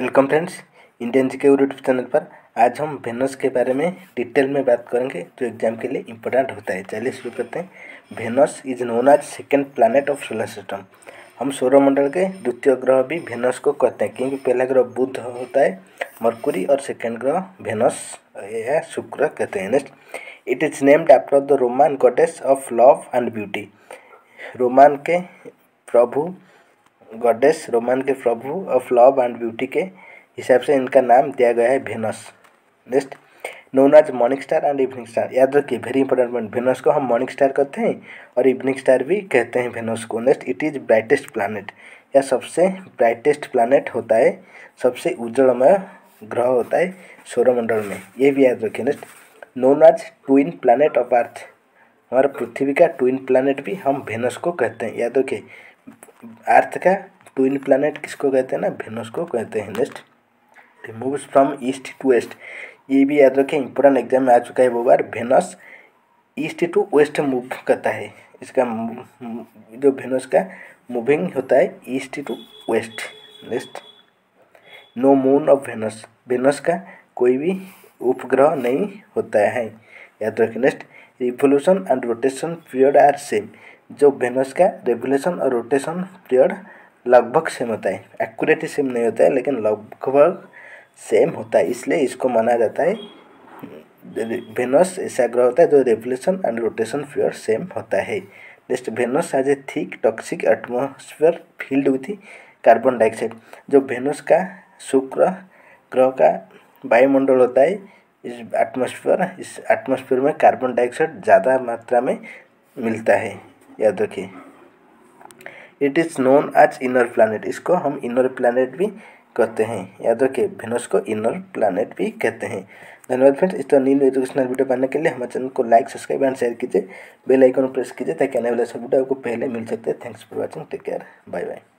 Welcome friends Indian जी के YouTube channel पर आज हम वेनस के बारे में डिटेल में बात करेंगे, जो एग्ज़ाम के लिए इम्पोर्टेंट होता है। चलिए शुरू करते हैं। Venus is known as second planet of solar system हम सौरमंडल के द्वितीय ग्रह भी वेनस को कहते हैं, क्योंकि पहला ग्रह बुध होता है, मरकुरी और सेकेंड ग्रह वेनस या शुक्र कहते हैं next it is named after the Roman goddess of love and beauty Roman के प्रभु गॉडेस, रोमन के प्रभु ऑफ़ लव एंड ब्यूटी के हिसाब से इनका नाम दिया गया है Venus. Next, known as morning star and evening star. याद रखिए वेरी इंपॉर्टेंट पॉइंट वेनस को हम मॉर्निंग स्टार कहते हैं और इवनिंग स्टार भी कहते हैं वेनस को। Next it is brightest planet या सबसे ब्राइटेस्ट प्लानट होता है, सबसे उज्जवलमय ग्रह होता है सौरमंडल में। ये भी याद रखिए। Next, known as twin planet of earth हमारा पृथ्वी का ट्विन प्लानट भी हम वेनस को कहते हैं। याद रखिए अर्थ का ट्विन प्लानट किसको कहते हैं ना? वेनस को कहते हैं next moves from east to west ये भी याद रखें इंपॉर्टेंट एग्ज़ाम में आ चुका है वो बार Venus east to west move करता है। इसका जो वेनस का मूविंग होता है east to west next no moon of Venus Venus का कोई भी उपग्रह नहीं होता है। याद रखें next revolution and rotation period are same जो वेनस का रेवोल्यूशन और रोटेशन पीरियड लगभग सेम होता है। एक्यूरेटली सेम नहीं होता है, लेकिन लगभग सेम होता है। इसलिए इसको माना जाता है वेनस ऐसा ग्रह होता है जो revolution and rotation period same होता है। Next Venus has a thick toxic atmosphere filled with carbon dioxide जो वेनस का शुक्र ग्रह का वायुमंडल होता है। इस एटमोसफियर इस एटमोसफियर में कार्बन डाइऑक्साइड ज़्यादा मात्रा में मिलता है। याद रखिए। It is known as inner planet इसको हम इनर प्लानट भी कहते हैं। याद रखिए वेनस को इनर प्लानट भी कहते हैं। धन्यवाद फ्रेंड्स इस तरह न्यू एजुकेशनल वीडियो पाने के लिए हमारे चैनल को लाइक सब्सक्राइब एंड शेयर कीजिए। बेल आइकन प्रेस कीजिए ताकि आने वाले सब वीडियो आपको पहले मिल सकते हैं। Thanks for watching take care bye bye